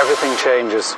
everything changes.